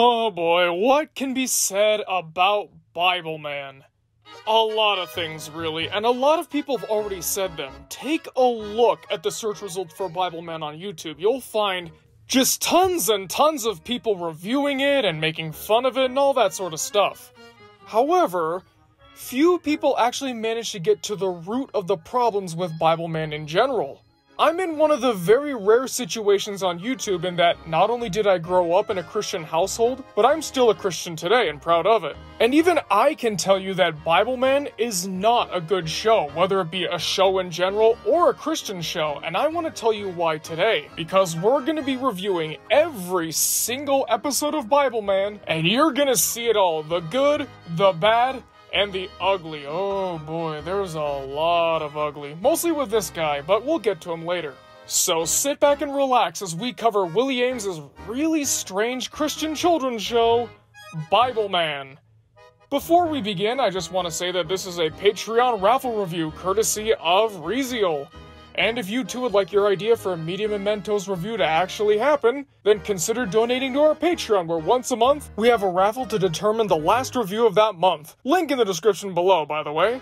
Oh boy, what can be said about Bibleman? A lot of things, really, and a lot of people have already said them. Take a look at the search results for Bibleman on YouTube. You'll find just tons and tons of people reviewing it and making fun of it and all that sort of stuff. However, few people actually manage to get to the root of the problems with Bibleman in general. I'm in one of the very rare situations on YouTube in that not only did I grow up in a Christian household, but I'm still a Christian today and proud of it. And even I can tell you that Bibleman is not a good show, whether it be a show in general or a Christian show, and I want to tell you why today. Because we're going to be reviewing every single episode of Bibleman, and you're going to see it all the good, the bad, and the ugly. Oh boy, there's a lot of ugly. Mostly with this guy, but we'll get to him later. So sit back and relax as we cover Willie Ames's really strange Christian children's show, Bibleman. Before we begin, I just want to say that this is a Patreon raffle review courtesy of Reziel. And if you too would like your idea for a Media Mementos review to actually happen, then consider donating to our Patreon where once a month we have a raffle to determine the last review of that month. Link in the description below, by the way.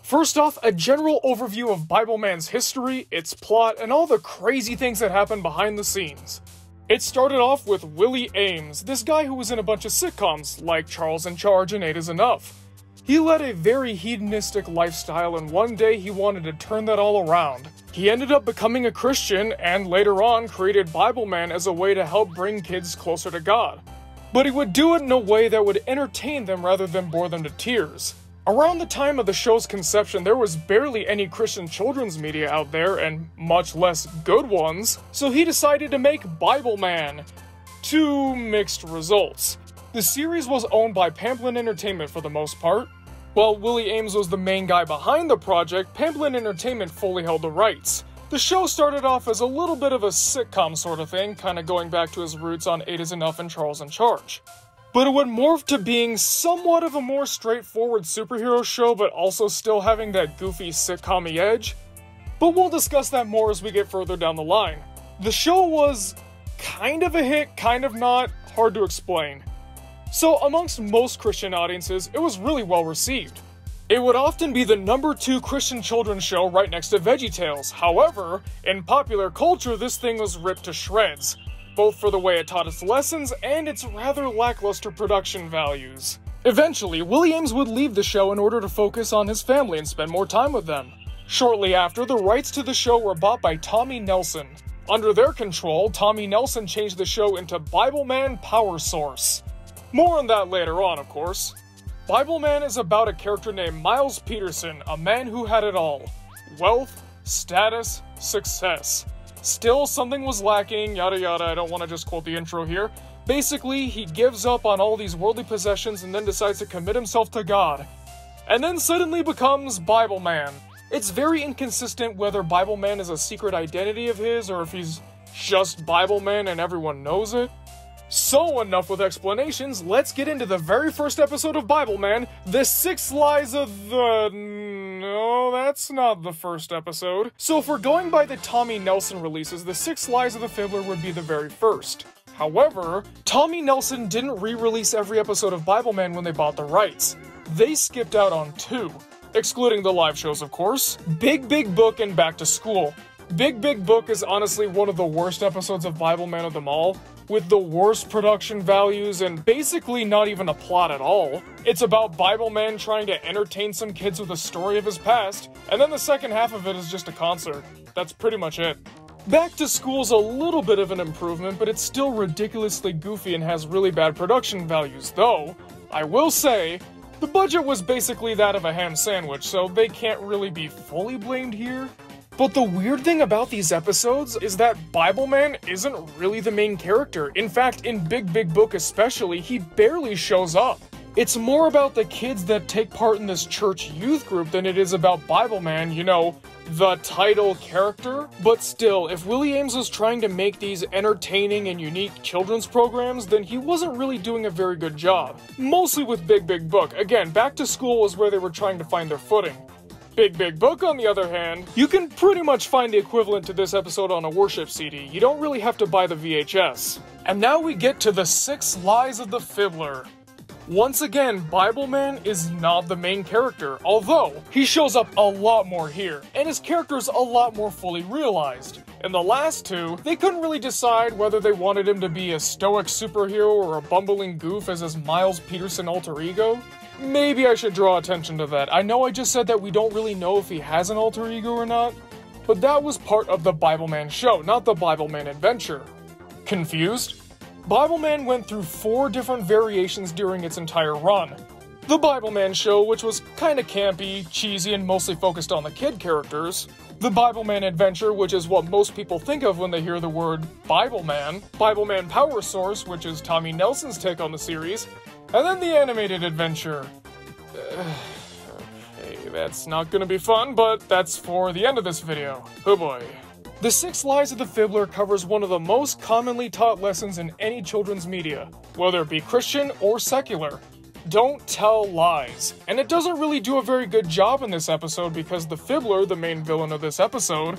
First off, a general overview of Bibleman's history, its plot, and all the crazy things that happen behind the scenes. It started off with Willie Ames, this guy who was in a bunch of sitcoms like Charles in Charge and Eight is Enough. He led a very hedonistic lifestyle, and one day he wanted to turn that all around. He ended up becoming a Christian and later on created Bibleman as a way to help bring kids closer to God. But he would do it in a way that would entertain them rather than bore them to tears. Around the time of the show's conception, there was barely any Christian children's media out there, and much less good ones, so he decided to make Bibleman. Two mixed results. The series was owned by Pamplin Entertainment for the most part, while Willie Ames was the main guy behind the project, Pamplin Entertainment fully held the rights. The show started off as a little bit of a sitcom sort of thing, kinda going back to his roots on Eight is Enough and Charles in Charge. But it would morph to being somewhat of a more straightforward superhero show, but also still having that goofy sitcom edge. But we'll discuss that more as we get further down the line. The show was kind of a hit, kind of not, hard to explain. So, amongst most Christian audiences, it was really well received. It would often be the number two Christian children's show right next to VeggieTales. However, in popular culture, this thing was ripped to shreds, both for the way it taught its lessons and its rather lackluster production values. Eventually, Willie Ames would leave the show in order to focus on his family and spend more time with them. Shortly after, the rights to the show were bought by Tommy Nelson. Under their control, Tommy Nelson changed the show into Bibleman Power Source. More on that later on, of course. Bibleman is about a character named Miles Peterson, a man who had it all wealth, status, success. Still, something was lacking, yada yada. I don't want to just quote the intro here. Basically, he gives up on all these worldly possessions and then decides to commit himself to God. And then suddenly becomes Bibleman. It's very inconsistent whether Bibleman is a secret identity of his or if he's just Bibleman and everyone knows it. So, enough with explanations, let's get into the very first episode of Bibleman The Six Lies of the. No, that's not the first episode. So, if we're going by the Tommy Nelson releases, The Six Lies of the Fibbler would be the very first. However, Tommy Nelson didn't re release every episode of Bibleman when they bought the rights. They skipped out on two, excluding the live shows, of course Big Big Book and Back to School. Big Big Book is honestly one of the worst episodes of Bibleman of them all with the worst production values and basically not even a plot at all. It's about Bibleman trying to entertain some kids with a story of his past, and then the second half of it is just a concert. That's pretty much it. Back to School's a little bit of an improvement, but it's still ridiculously goofy and has really bad production values, though, I will say, the budget was basically that of a ham sandwich, so they can't really be fully blamed here. But the weird thing about these episodes is that Bibleman isn't really the main character. In fact, in Big Big Book especially, he barely shows up. It's more about the kids that take part in this church youth group than it is about Bibleman, you know, the title character. But still, if Willie Ames was trying to make these entertaining and unique children's programs, then he wasn't really doing a very good job. Mostly with Big Big Book. Again, Back to School was where they were trying to find their footing. Big Big Book, on the other hand, you can pretty much find the equivalent to this episode on a worship CD. You don't really have to buy the VHS. And now we get to the six lies of the fibbler. Once again, Bibleman is not the main character, although he shows up a lot more here, and his character is a lot more fully realized. In the last two, they couldn't really decide whether they wanted him to be a stoic superhero or a bumbling goof as his Miles Peterson alter ego. Maybe I should draw attention to that. I know I just said that we don't really know if he has an alter ego or not, but that was part of the Bibleman show, not the Bibleman adventure. Confused? Bibleman went through four different variations during its entire run. The Bibleman show, which was kinda campy, cheesy, and mostly focused on the kid characters. The Bibleman adventure, which is what most people think of when they hear the word Bibleman. Bible Man Power Source, which is Tommy Nelson's take on the series. And then the animated adventure. okay, that's not gonna be fun, but that's for the end of this video. Oh boy. The Six Lies of the Fibbler covers one of the most commonly taught lessons in any children's media, whether it be Christian or secular. Don't tell lies. And it doesn't really do a very good job in this episode because the Fibbler, the main villain of this episode,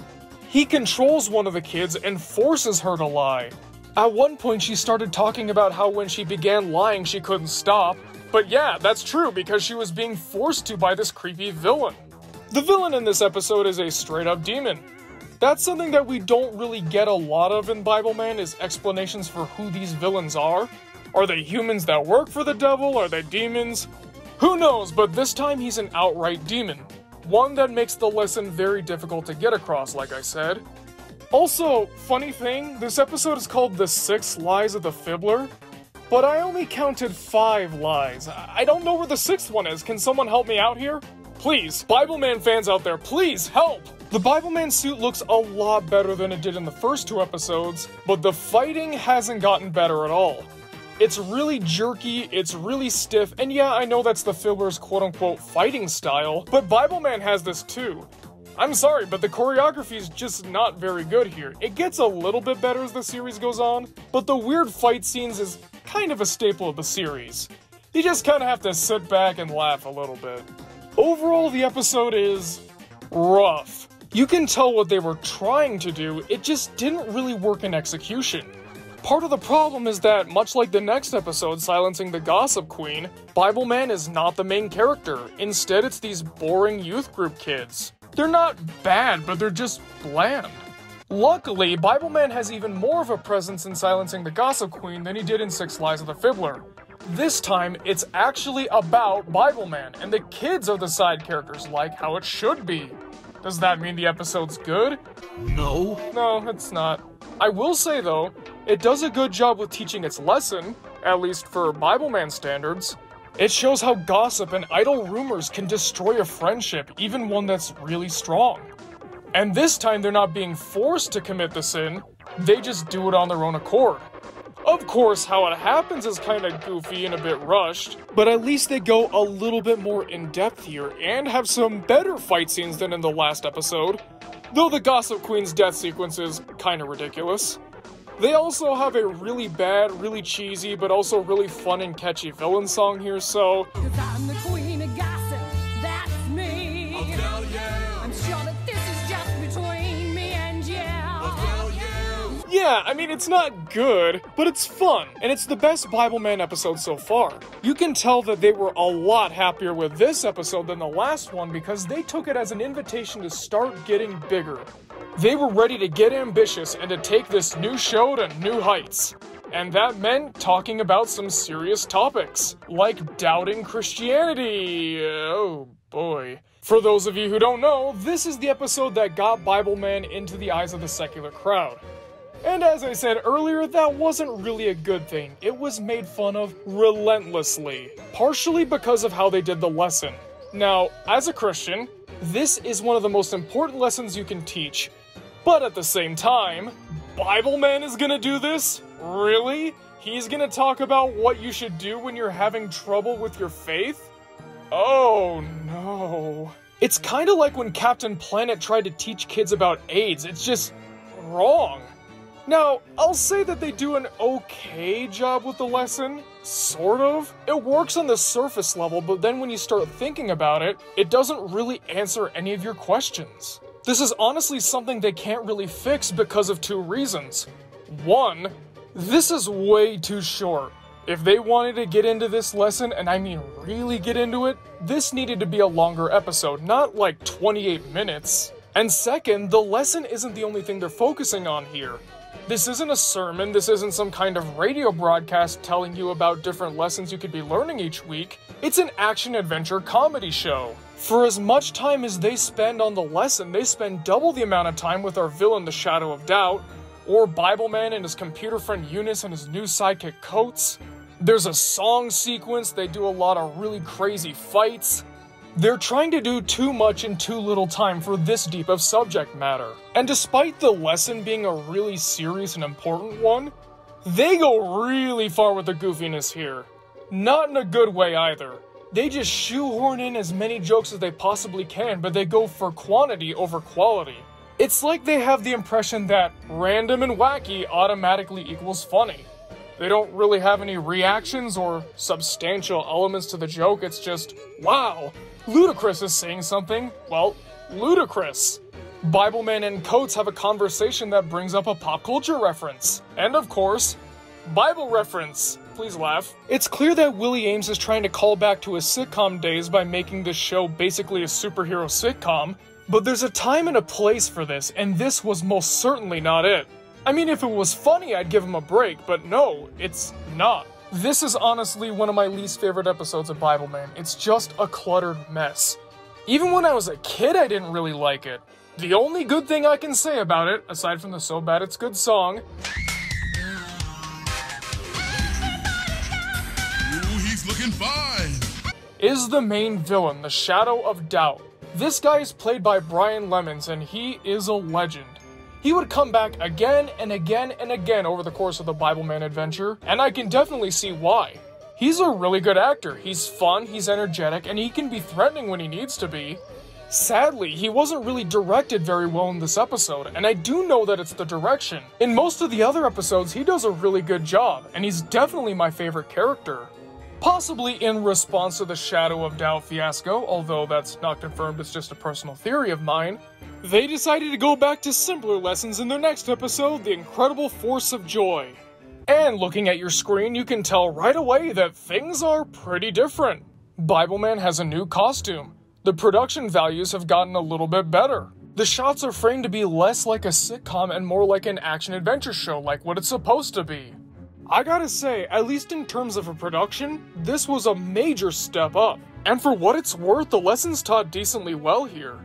he controls one of the kids and forces her to lie. At one point, she started talking about how when she began lying, she couldn't stop. But yeah, that's true because she was being forced to by this creepy villain. The villain in this episode is a straight up demon. That's something that we don't really get a lot of in Bibleman is explanations for who these villains are. Are they humans that work for the devil? Are they demons? Who knows, but this time he's an outright demon. One that makes the lesson very difficult to get across, like I said. Also, funny thing, this episode is called The Six Lies of the Fibbler, but I only counted five lies. I don't know where the sixth one is. Can someone help me out here? Please, Bibleman fans out there, please help! The Bibleman suit looks a lot better than it did in the first two episodes, but the fighting hasn't gotten better at all. It's really jerky, it's really stiff, and yeah, I know that's the Fibbler's quote unquote fighting style, but Bibleman has this too. I'm sorry, but the choreography is just not very good here. It gets a little bit better as the series goes on, but the weird fight scenes is kind of a staple of the series. You just kind of have to sit back and laugh a little bit. Overall, the episode is rough. You can tell what they were trying to do, it just didn't really work in execution. Part of the problem is that, much like the next episode, Silencing the Gossip Queen, Bibleman is not the main character. Instead, it's these boring youth group kids. They're not bad, but they're just bland. Luckily, Bibleman has even more of a presence in Silencing the Gossip Queen than he did in Six Lies of the Fibbler. This time, it's actually about Bibleman, and the kids are the side characters, like how it should be. Does that mean the episode's good? No. No, it's not. I will say, though, it does a good job with teaching its lesson, at least for Bibleman standards. It shows how gossip and idle rumors can destroy a friendship, even one that's really strong. And this time, they're not being forced to commit the sin, they just do it on their own accord. Of course, how it happens is kind of goofy and a bit rushed, but at least they go a little bit more in depth here and have some better fight scenes than in the last episode, though the Gossip Queen's death sequence is kind of ridiculous. They also have a really bad, really cheesy, but also really fun and catchy villain song here, so. Yeah, I mean, it's not good, but it's fun, and it's the best Bibleman episode so far. You can tell that they were a lot happier with this episode than the last one because they took it as an invitation to start getting bigger. They were ready to get ambitious and to take this new show to new heights. And that meant talking about some serious topics, like doubting Christianity. Oh boy. For those of you who don't know, this is the episode that got Bibleman into the eyes of the secular crowd. And as I said earlier, that wasn't really a good thing. It was made fun of relentlessly, partially because of how they did the lesson. Now, as a Christian, this is one of the most important lessons you can teach. But at the same time, Bibleman is gonna do this? Really? He's gonna talk about what you should do when you're having trouble with your faith? Oh no. It's kinda like when Captain Planet tried to teach kids about AIDS. It's just wrong. Now, I'll say that they do an okay job with the lesson, sort of. It works on the surface level, but then when you start thinking about it, it doesn't really answer any of your questions. This is honestly something they can't really fix because of two reasons. One, this is way too short. If they wanted to get into this lesson, and I mean really get into it, this needed to be a longer episode, not like 28 minutes. And second, the lesson isn't the only thing they're focusing on here. This isn't a sermon, this isn't some kind of radio broadcast telling you about different lessons you could be learning each week. It's an action adventure comedy show. For as much time as they spend on the lesson, they spend double the amount of time with our villain, the Shadow of Doubt, or Bibleman and his computer friend Eunice and his new sidekick Coates. There's a song sequence, they do a lot of really crazy fights. They're trying to do too much in too little time for this deep of subject matter. And despite the lesson being a really serious and important one, they go really far with the goofiness here. Not in a good way either. They just shoehorn in as many jokes as they possibly can, but they go for quantity over quality. It's like they have the impression that random and wacky automatically equals funny. They don't really have any reactions or substantial elements to the joke. It's just, wow, Ludicrous is saying something, well, ludicrous. Bibleman and Coates have a conversation that brings up a pop culture reference. And of course, Bible reference. Please laugh. It's clear that Willie Ames is trying to call back to his sitcom days by making this show basically a superhero sitcom, but there's a time and a place for this, and this was most certainly not it. I mean, if it was funny, I'd give him a break, but no, it's not. This is honestly one of my least favorite episodes of Bibleman. It's just a cluttered mess. Even when I was a kid, I didn't really like it. The only good thing I can say about it, aside from the So Bad It's Good song, Looking fine. is the main villain, the Shadow of Doubt. This guy is played by Brian Lemons, and he is a legend. He would come back again and again and again over the course of the Bibleman adventure, and I can definitely see why. He's a really good actor. He's fun, he's energetic, and he can be threatening when he needs to be. Sadly, he wasn't really directed very well in this episode, and I do know that it's the direction. In most of the other episodes, he does a really good job, and he's definitely my favorite character. Possibly in response to the Shadow of Doubt fiasco, although that's not confirmed, it's just a personal theory of mine. They decided to go back to simpler lessons in their next episode, The Incredible Force of Joy. And looking at your screen, you can tell right away that things are pretty different. Bibleman has a new costume. The production values have gotten a little bit better. The shots are framed to be less like a sitcom and more like an action adventure show, like what it's supposed to be. I gotta say, at least in terms of a production, this was a major step up. And for what it's worth, the lessons taught decently well here.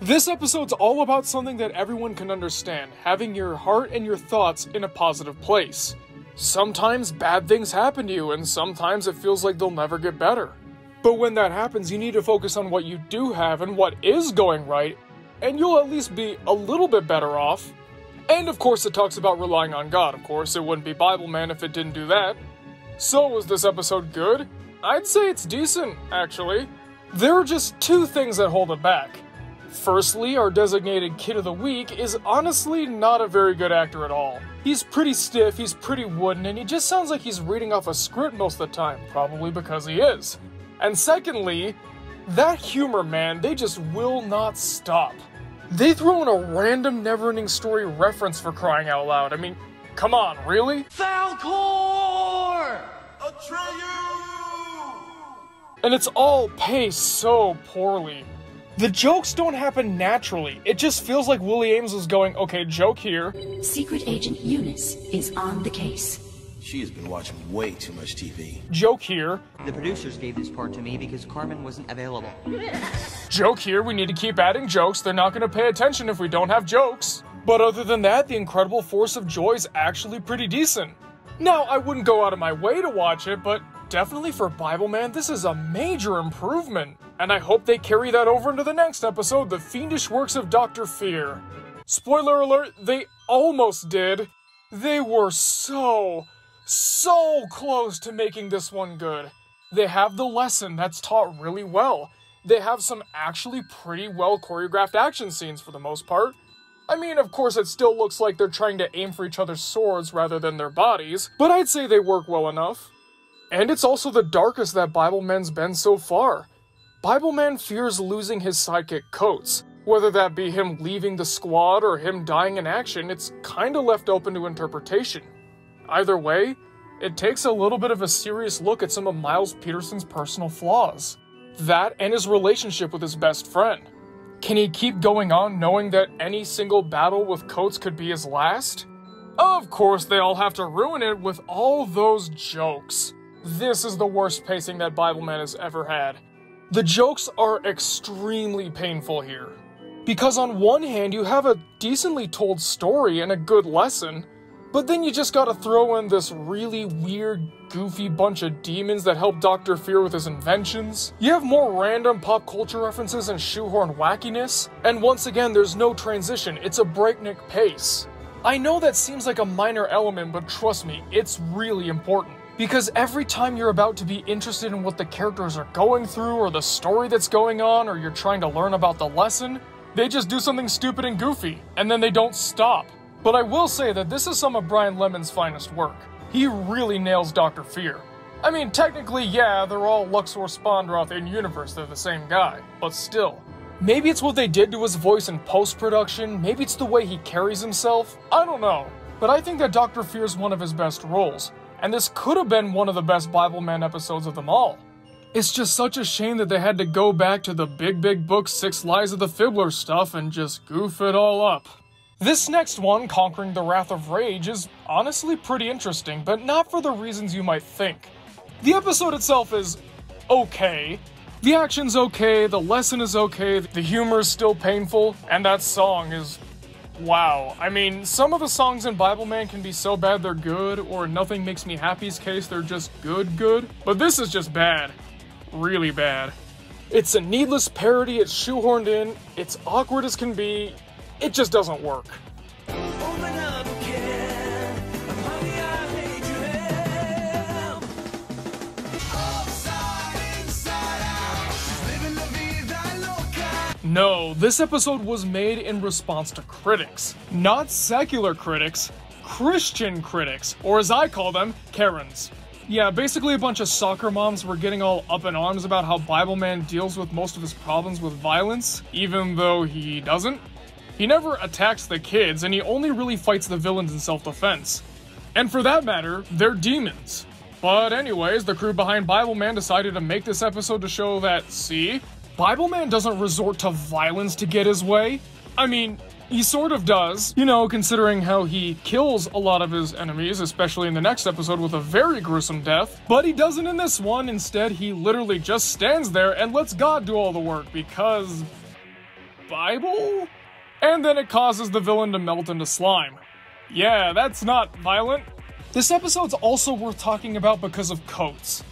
This episode's all about something that everyone can understand having your heart and your thoughts in a positive place. Sometimes bad things happen to you, and sometimes it feels like they'll never get better. But when that happens, you need to focus on what you do have and what is going right, and you'll at least be a little bit better off. And of course, it talks about relying on God, of course. It wouldn't be Bibleman if it didn't do that. So, was this episode good? I'd say it's decent, actually. There are just two things that hold it back. Firstly, our designated Kid of the Week is honestly not a very good actor at all. He's pretty stiff, he's pretty wooden, and he just sounds like he's reading off a script most of the time, probably because he is. And secondly, that humor, man, they just will not stop. They throw in a random never ending story reference for crying out loud. I mean, come on, really? Falkor! Atreyu! And it's all paced so poorly. The jokes don't happen naturally. It just feels like Willie Ames was going, okay, joke here, Secret Agent Eunice is on the case. She has been watching way too much TV. joke here, The producers gave this part to me because Carmen wasn't available. joke here. We need to keep adding jokes. They're not going to pay attention if we don't have jokes. But other than that, The Incredible Force of Joy is actually pretty decent. Now, I wouldn't go out of my way to watch it, but definitely for Bibleman, this is a major improvement. And I hope they carry that over into the next episode, The Fiendish Works of Dr. Fear. Spoiler alert, they almost did. They were so, so close to making this one good. They have the lesson that's taught really well. They have some actually pretty well choreographed action scenes for the most part. I mean, of course, it still looks like they're trying to aim for each other's swords rather than their bodies, but I'd say they work well enough. And it's also the darkest that Bibleman's been so far. Bibleman fears losing his sidekick Coates. Whether that be him leaving the squad or him dying in action, it's kinda left open to interpretation. Either way, it takes a little bit of a serious look at some of Miles Peterson's personal flaws. That and his relationship with his best friend. Can he keep going on knowing that any single battle with Coates could be his last? Of course, they all have to ruin it with all those jokes. This is the worst pacing that Bibleman has ever had. The jokes are extremely painful here. Because on one hand, you have a decently told story and a good lesson, but then you just gotta throw in this really weird, goofy bunch of demons that help Dr. Fear with his inventions. You have more random pop culture references and shoehorn wackiness, and once again, there's no transition, it's a breakneck pace. I know that seems like a minor element, but trust me, it's really important. Because every time you're about to be interested in what the characters are going through, or the story that's going on, or you're trying to learn about the lesson, they just do something stupid and goofy, and then they don't stop. But I will say that this is some of Brian Lemon's finest work. He really nails Dr. Fear. I mean, technically, yeah, they're all Luxor Spondroth in universe, they're the same guy, but still. Maybe it's what they did to his voice in post production, maybe it's the way he carries himself, I don't know. But I think that Dr. Fear is one of his best roles, and this could have been one of the best Bibleman episodes of them all. It's just such a shame that they had to go back to the big, big book Six Lies of the Fibbler stuff and just goof it all up. This next one, Conquering the Wrath of Rage, is honestly pretty interesting, but not for the reasons you might think. The episode itself is okay. The action's okay, the lesson is okay, the humor is still painful, and that song is Wow. I mean, some of the songs in Bibleman can be so bad they're good, or Nothing Makes Me Happy's case, they're just good, good. But this is just bad. Really bad. It's a needless parody, it's shoehorned in, it's awkward as can be, it just doesn't work. No, this episode was made in response to critics. Not secular critics, Christian critics, or as I call them, Karens. Yeah, basically a bunch of soccer moms were getting all up in arms about how Bibleman deals with most of his problems with violence, even though he doesn't. He never attacks the kids, and he only really fights the villains in self-defense. And for that matter, they're demons. But anyways, the crew behind Bibleman decided to make this episode to show that, see, Bibleman doesn't resort to violence to get his way. I mean, he sort of does, you know, considering how he kills a lot of his enemies, especially in the next episode with a very gruesome death. But he doesn't in this one. Instead, he literally just stands there and lets God do all the work because. Bible? And then it causes the villain to melt into slime. Yeah, that's not violent. This episode's also worth talking about because of Coates.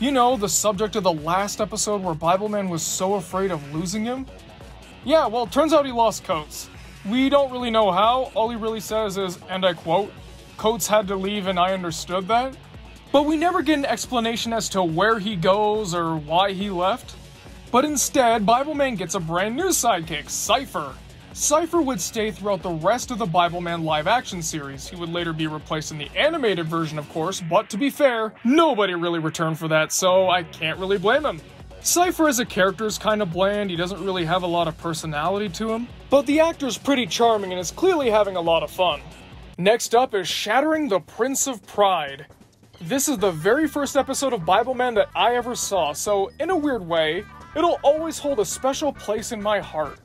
You know, the subject of the last episode where Bibleman was so afraid of losing him? Yeah, well, turns out he lost Coates. We don't really know how, all he really says is, and I quote, Coates had to leave and I understood that. But we never get an explanation as to where he goes or why he left. But instead, Bibleman gets a brand new sidekick, Cypher. Cypher would stay throughout the rest of the Bibleman live action series. He would later be replaced in the animated version, of course, but to be fair, nobody really returned for that, so I can't really blame him. Cypher as a character is kind of bland, he doesn't really have a lot of personality to him, but the actor's pretty charming and is clearly having a lot of fun. Next up is Shattering the Prince of Pride. This is the very first episode of Bibleman that I ever saw, so in a weird way, it'll always hold a special place in my heart.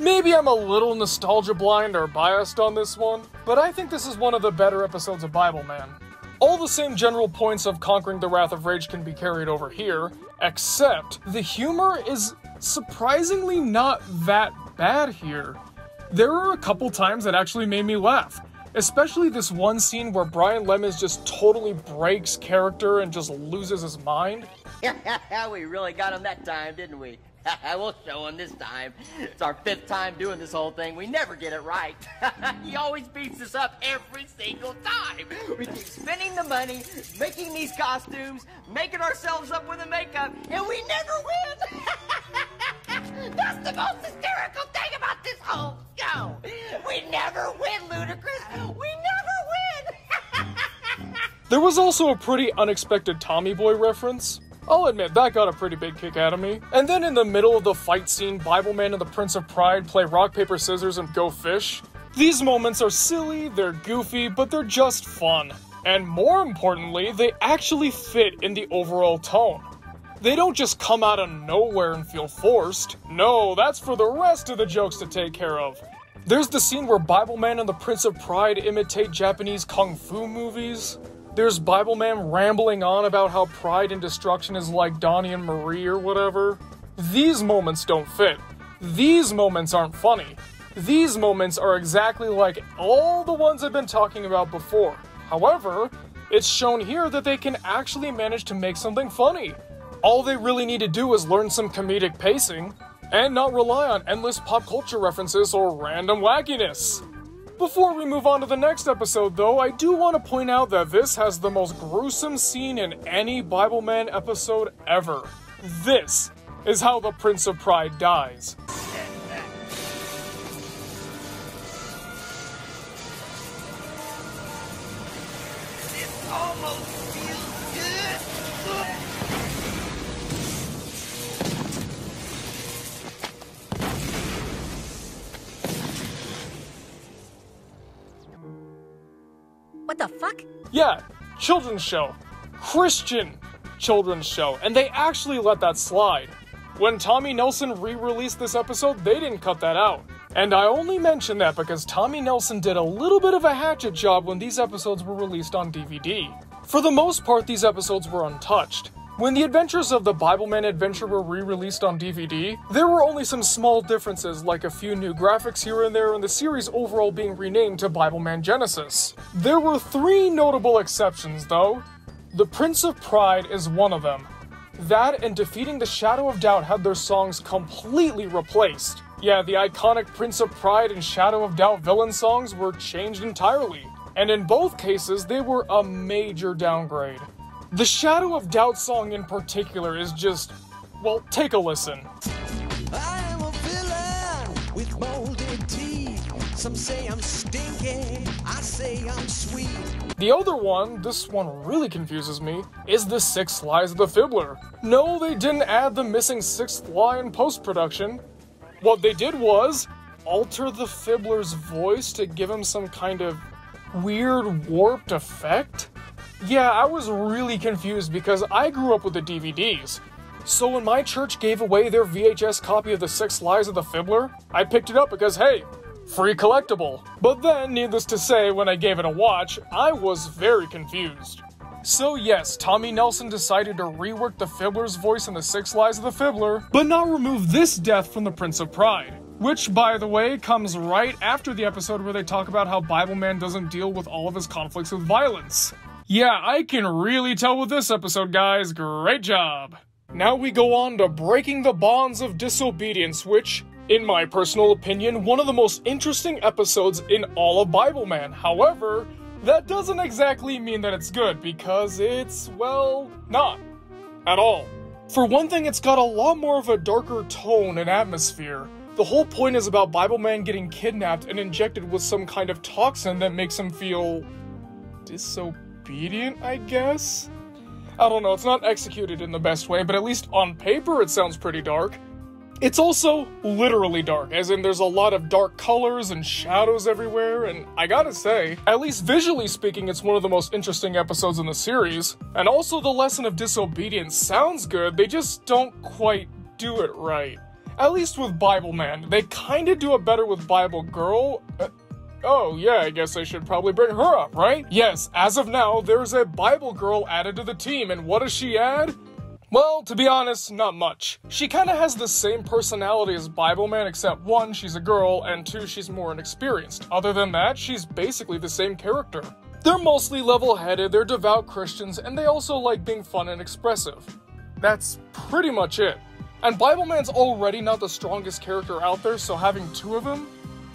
Maybe I'm a little nostalgia blind or biased on this one, but I think this is one of the better episodes of Bibleman. All the same general points of Conquering the Wrath of Rage can be carried over here, except the humor is surprisingly not that bad here. There are a couple times that actually made me laugh, especially this one scene where Brian Lemons just totally breaks character and just loses his mind. we really got him that time, didn't we? we'll show him this time. It's our fifth time doing this whole thing. We never get it right. he always beats us up every single time. We keep spending the money, making these costumes, making ourselves up with the makeup, and we never win. That's the most hysterical thing about this whole show. We never win, Ludicrous. We never win. There was also a pretty unexpected Tommy Boy reference. I'll admit, that got a pretty big kick out of me. And then in the middle of the fight scene, Bibleman and the Prince of Pride play rock, paper, scissors and go fish. These moments are silly, they're goofy, but they're just fun. And more importantly, they actually fit in the overall tone. They don't just come out of nowhere and feel forced. No, that's for the rest of the jokes to take care of. There's the scene where Bibleman and the Prince of Pride imitate Japanese kung fu movies. There's Bibleman rambling on about how pride and destruction is like Donnie and Marie or whatever. These moments don't fit. These moments aren't funny. These moments are exactly like all the ones I've been talking about before. However, it's shown here that they can actually manage to make something funny. All they really need to do is learn some comedic pacing and not rely on endless pop culture references or random wackiness. Before we move on to the next episode, though, I do want to point out that this has the most gruesome scene in any Bibleman episode ever. This is how the Prince of Pride dies. The fuck? Yeah, children's show. Christian children's show. And they actually let that slide. When Tommy Nelson re released this episode, they didn't cut that out. And I only mention that because Tommy Nelson did a little bit of a hatchet job when these episodes were released on DVD. For the most part, these episodes were untouched. When the Adventures of the Bibleman Adventure were re-released on DVD, there were only some small differences like a few new graphics here and there and the series overall being renamed to Bibleman Genesis. There were three notable exceptions though. The Prince of Pride is one of them. That and Defeating the Shadow of Doubt had their songs completely replaced. Yeah, the iconic Prince of Pride and Shadow of Doubt villain songs were changed entirely. And in both cases, they were a major downgrade. The Shadow of Doubt song in particular is just. Well, take a listen. I am a villain with molded teeth. Some say I'm stinky, I say I'm sweet. The other one, this one really confuses me, is the Six Lies of the Fibbler. No, they didn't add the missing sixth lie in post production. What they did was alter the Fibbler's voice to give him some kind of weird warped effect. Yeah, I was really confused because I grew up with the DVDs. So when my church gave away their VHS copy of The Six Lies of the Fibbler, I picked it up because, hey, free collectible. But then, needless to say, when I gave it a watch, I was very confused. So yes, Tommy Nelson decided to rework the Fibbler's voice in The Six Lies of the Fibbler, but not remove this death from the Prince of Pride. Which, by the way, comes right after the episode where they talk about how Bibleman doesn't deal with all of his conflicts with violence. Yeah, I can really tell with this episode, guys. Great job. Now we go on to Breaking the Bonds of Disobedience, which, in my personal opinion, one of the most interesting episodes in all of Bibleman. However, that doesn't exactly mean that it's good, because it's, well, not. At all. For one thing, it's got a lot more of a darker tone and atmosphere. The whole point is about Bibleman getting kidnapped and injected with some kind of toxin that makes him feel. disobedient, I guess? I don't know, it's not executed in the best way, but at least on paper it sounds pretty dark. It's also literally dark, as in there's a lot of dark colors and shadows everywhere, and I gotta say, at least visually speaking, it's one of the most interesting episodes in the series. And also, the lesson of disobedience sounds good, they just don't quite do it right. At least with Bibleman. They kinda do it better with Bible Girl. Uh, Oh, yeah, I guess I should probably bring her up, right? Yes, as of now, there's a Bible girl added to the team, and what does she add? Well, to be honest, not much. She kinda has the same personality as Bibleman, except one, she's a girl, and two, she's more inexperienced. Other than that, she's basically the same character. They're mostly level headed, they're devout Christians, and they also like being fun and expressive. That's pretty much it. And Bibleman's already not the strongest character out there, so having two of them,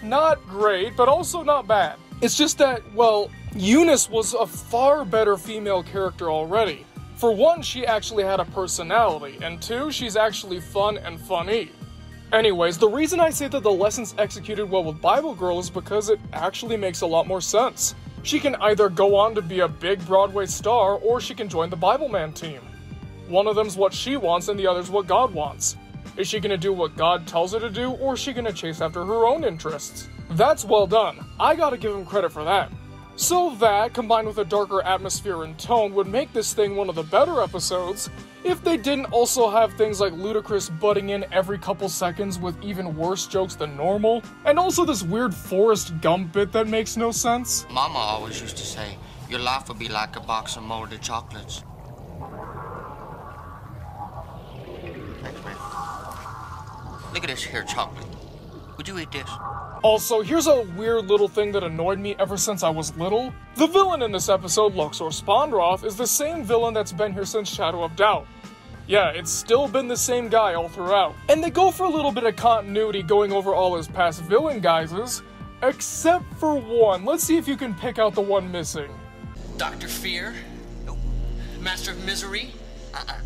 not great, but also not bad. It's just that, well, Eunice was a far better female character already. For one, she actually had a personality, and two, she's actually fun and funny. Anyways, the reason I say that the lesson's executed well with Bible Girl is because it actually makes a lot more sense. She can either go on to be a big Broadway star or she can join the Bibleman team. One of them's what she wants and the other's what God wants. Is she gonna do what God tells her to do or is she gonna chase after her own interests? That's well done. I gotta give him credit for that. So that, combined with a darker atmosphere and tone, would make this thing one of the better episodes if they didn't also have things like Ludicrous butting in every couple seconds with even worse jokes than normal, and also this weird Forrest Gump bit that makes no sense. Mama always used to say, your life would be like a box of molded chocolates. Look at this here chocolate. Would you eat this? Also, here's a weird little thing that annoyed me ever since I was little. The villain in this episode, Luxor Spondroth, is the same villain that's been here since Shadow of Doubt. Yeah, it's still been the same guy all throughout. And they go for a little bit of continuity going over all his past villain guises, except for one. Let's see if you can pick out the one missing. Dr. Fear? Nope. Master of Misery? Uh-uh.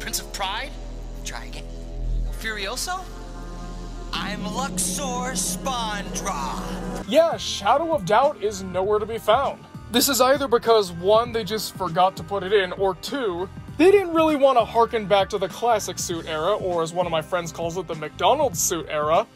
Prince of Pride? Try again. Furioso? I'm Luxor Spondra. Yeah, Shadow of Doubt is nowhere to be found. This is either because one, they just forgot to put it in, or two, they didn't really want to harken back to the classic suit era, or as one of my friends calls it, the McDonald's suit era.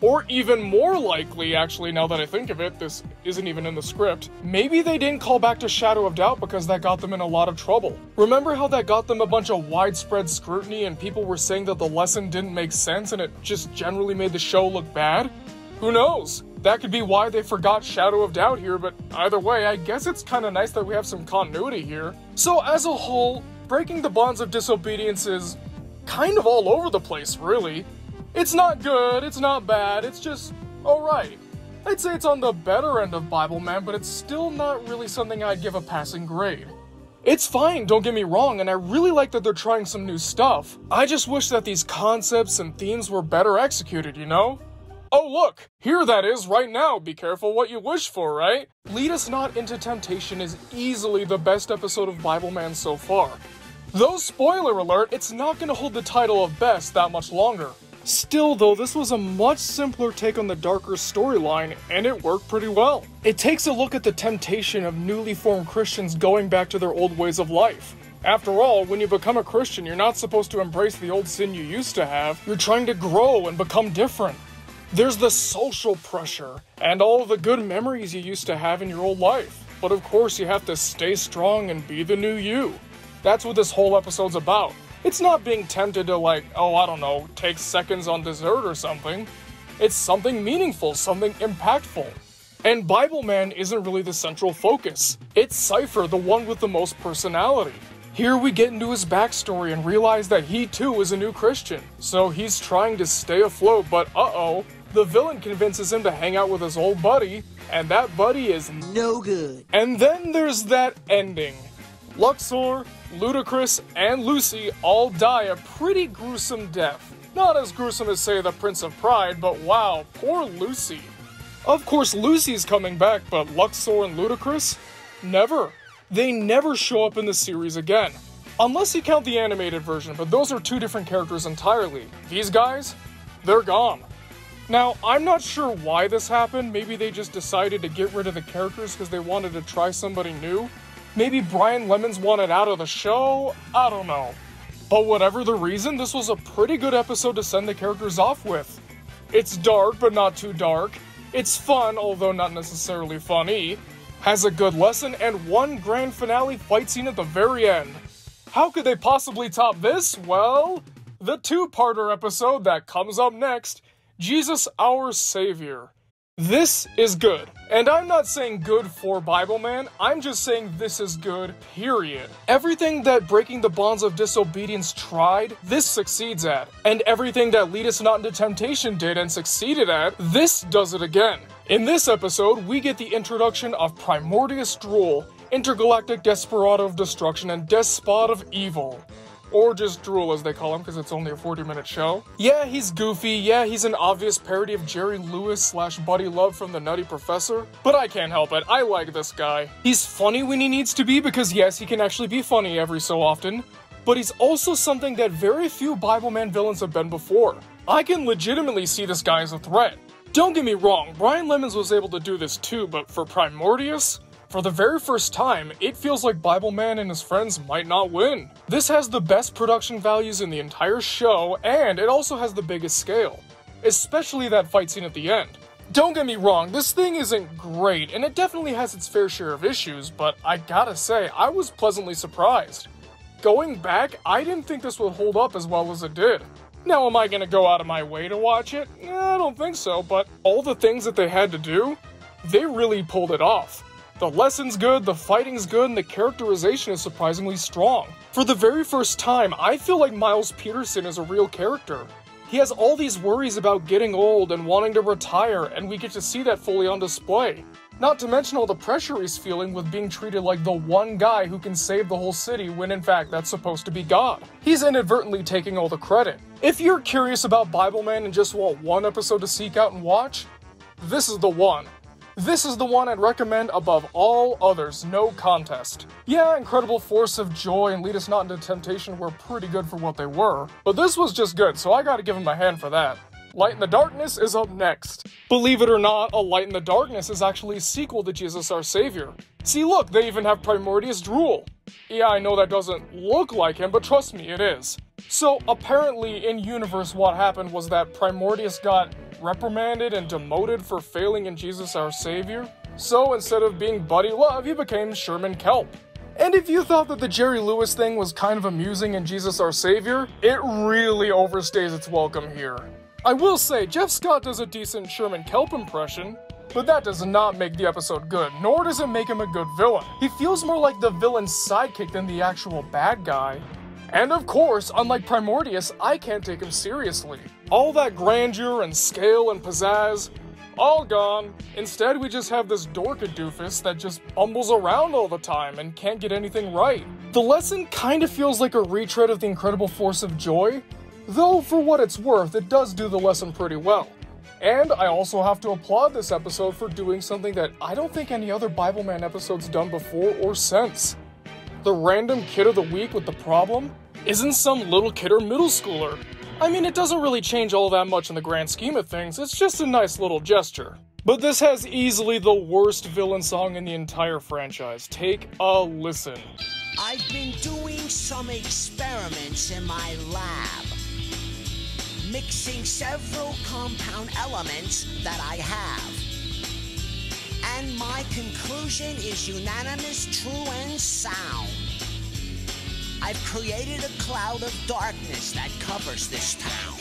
Or even more likely, actually, now that I think of it, this isn't even in the script, maybe they didn't call back to Shadow of Doubt because that got them in a lot of trouble. Remember how that got them a bunch of widespread scrutiny and people were saying that the lesson didn't make sense and it just generally made the show look bad? Who knows? That could be why they forgot Shadow of Doubt here, but either way, I guess it's kind of nice that we have some continuity here. So, as a whole, breaking the bonds of disobedience is kind of all over the place, really. It's not good, it's not bad, it's just alright. I'd say it's on the better end of Bibleman, but it's still not really something I'd give a passing grade. It's fine, don't get me wrong, and I really like that they're trying some new stuff. I just wish that these concepts and themes were better executed, you know? Oh, look! Here that is right now. Be careful what you wish for, right? Lead Us Not into Temptation is easily the best episode of Bibleman so far. Though, spoiler alert, it's not gonna hold the title of best that much longer. Still, though, this was a much simpler take on the darker storyline, and it worked pretty well. It takes a look at the temptation of newly formed Christians going back to their old ways of life. After all, when you become a Christian, you're not supposed to embrace the old sin you used to have, you're trying to grow and become different. There's the social pressure, and all the good memories you used to have in your old life. But of course, you have to stay strong and be the new you. That's what this whole episode's about. It's not being tempted to, like, oh, I don't know, take seconds on dessert or something. It's something meaningful, something impactful. And Bibleman isn't really the central focus. It's Cypher, the one with the most personality. Here we get into his backstory and realize that he too is a new Christian. So he's trying to stay afloat, but uh oh, the villain convinces him to hang out with his old buddy, and that buddy is No good. and then there's that ending. Luxor, Ludicrous, and Lucy all die a pretty gruesome death. Not as gruesome as, say, the Prince of Pride, but wow, poor Lucy. Of course, Lucy's coming back, but Luxor and Ludicrous? Never. They never show up in the series again. Unless you count the animated version, but those are two different characters entirely. These guys? They're gone. Now, I'm not sure why this happened. Maybe they just decided to get rid of the characters because they wanted to try somebody new. Maybe Brian Lemons wanted out of the show. I don't know. But whatever the reason, this was a pretty good episode to send the characters off with. It's dark, but not too dark. It's fun, although not necessarily funny. Has a good lesson and one grand finale fight scene at the very end. How could they possibly top this? Well, the two parter episode that comes up next Jesus Our Savior. This is good. And I'm not saying good for Bibleman, I'm just saying this is good, period. Everything that Breaking the Bonds of Disobedience tried, this succeeds at. And everything that Lead Us Not into Temptation did and succeeded at, this does it again. In this episode, we get the introduction of Primordius Drool, Intergalactic Desperado of Destruction and Despot of Evil. Or just Drool as they call him because it's only a 40 minute show. Yeah, he's goofy, yeah, he's an obvious parody of Jerry Lewis slash Buddy Love from The Nutty Professor, but I can't help it, I like this guy. He's funny when he needs to be because yes, he can actually be funny every so often, but he's also something that very few Bibleman villains have been before. I can legitimately see this guy as a threat. Don't get me wrong, Brian Lemons was able to do this too, but for Primordius? For the very first time, it feels like Bibleman and his friends might not win. This has the best production values in the entire show, and it also has the biggest scale. Especially that fight scene at the end. Don't get me wrong, this thing isn't great, and it definitely has its fair share of issues, but I gotta say, I was pleasantly surprised. Going back, I didn't think this would hold up as well as it did. Now, am I gonna go out of my way to watch it? I don't think so, but all the things that they had to do, they really pulled it off. The lesson's good, the fighting's good, and the characterization is surprisingly strong. For the very first time, I feel like Miles Peterson is a real character. He has all these worries about getting old and wanting to retire, and we get to see that fully on display. Not to mention all the pressure he's feeling with being treated like the one guy who can save the whole city when in fact that's supposed to be God. He's inadvertently taking all the credit. If you're curious about Bibleman and just want one episode to seek out and watch, this is the one. This is the one I'd recommend above all others, no contest. Yeah, Incredible Force of Joy and Lead Us Not into Temptation were pretty good for what they were, but this was just good, so I gotta give him a hand for that. Light in the Darkness is up next. Believe it or not, A Light in the Darkness is actually a sequel to Jesus Our Savior. See, look, they even have Primordius Drool. Yeah, I know that doesn't look like him, but trust me, it is. So, apparently, in universe, what happened was that Primordius got reprimanded and demoted for failing in Jesus our Savior. So, instead of being Buddy Love, he became Sherman Kelp. And if you thought that the Jerry Lewis thing was kind of amusing in Jesus our Savior, it really overstays its welcome here. I will say, Jeff Scott does a decent Sherman Kelp impression, but that does not make the episode good, nor does it make him a good villain. He feels more like the villain's sidekick than the actual bad guy. And of course, unlike Primordius, I can't take him seriously. All that grandeur and scale and pizzazz, all gone. Instead, we just have this dorka doofus that just bumbles around all the time and can't get anything right. The lesson kinda feels like a retread of the Incredible Force of Joy, though for what it's worth, it does do the lesson pretty well. And I also have to applaud this episode for doing something that I don't think any other Bibleman episode's done before or since. The random kid of the week with the problem isn't some little kid or middle schooler. I mean, it doesn't really change all that much in the grand scheme of things, it's just a nice little gesture. But this has easily the worst villain song in the entire franchise. Take a listen. I've been doing some experiments in my lab, mixing several compound elements that I have. And my conclusion is unanimous, true, and sound. I've created a cloud of darkness that covers this town.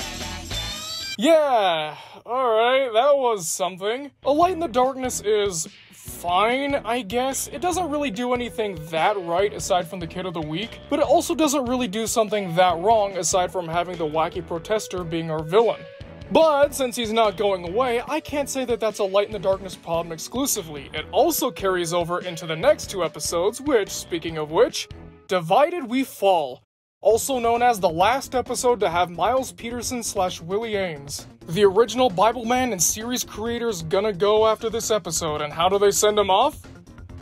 Yeah, alright, that was something. A Light in the Darkness is fine, I guess. It doesn't really do anything that right aside from the Kid of the Week, but it also doesn't really do something that wrong aside from having the wacky protester being our villain. But since he's not going away, I can't say that that's a Light in the Darkness problem exclusively. It also carries over into the next two episodes, which, speaking of which, Divided We Fall, also known as the last episode to have Miles Peterson slash Willie Aames. The original Bibleman and series creators gonna go after this episode, and how do they send him off?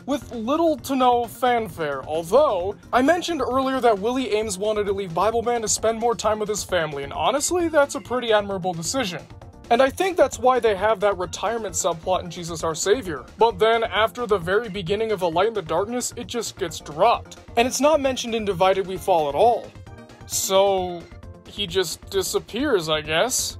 With little to no fanfare, although, I mentioned earlier that Willie Aames wanted to leave Bibleman to spend more time with his family, and honestly, that's a pretty admirable decision. And I think that's why they have that retirement subplot in Jesus Our Savior. But then, after the very beginning of A Light in the Darkness, it just gets dropped. And it's not mentioned in Divided We Fall at all. So, he just disappears, I guess.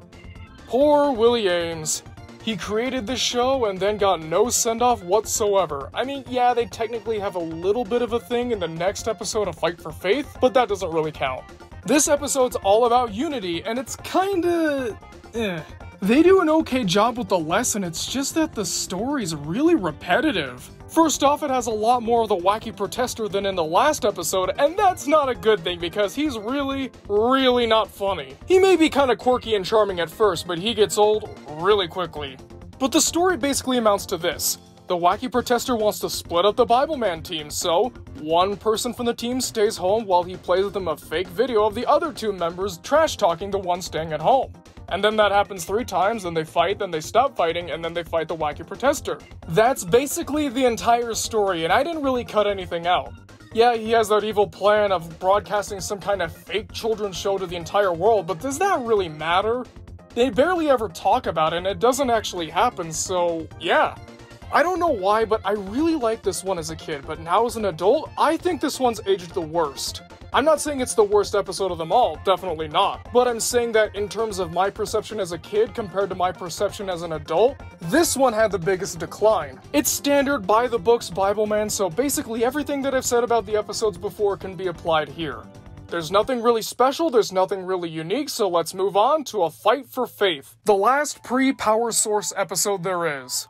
Poor Willie Aames. He created this show and then got no send off whatsoever. I mean, yeah, they technically have a little bit of a thing in the next episode of Fight for Faith, but that doesn't really count. This episode's all about unity, and it's kinda. eh. They do an okay job with the lesson, it's just that the story's really repetitive. First off, it has a lot more of the wacky protester than in the last episode, and that's not a good thing because he's really, really not funny. He may be kinda quirky and charming at first, but he gets old really quickly. But the story basically amounts to this. The wacky protester wants to split up the Bibleman team, so one person from the team stays home while he plays them a fake video of the other two members trash talking the one staying at home. And then that happens three times, then they fight, then they stop fighting, and then they fight the wacky protester. That's basically the entire story, and I didn't really cut anything out. Yeah, he has that evil plan of broadcasting some kind of fake children's show to the entire world, but does that really matter? They barely ever talk about it, and it doesn't actually happen, so yeah. I don't know why, but I really liked this one as a kid, but now as an adult, I think this one's aged the worst. I'm not saying it's the worst episode of them all, definitely not, but I'm saying that in terms of my perception as a kid compared to my perception as an adult, this one had the biggest decline. It's standard by the books Bibleman, so basically everything that I've said about the episodes before can be applied here. There's nothing really special, there's nothing really unique, so let's move on to A Fight for Faith, the last pre Power Source episode there is.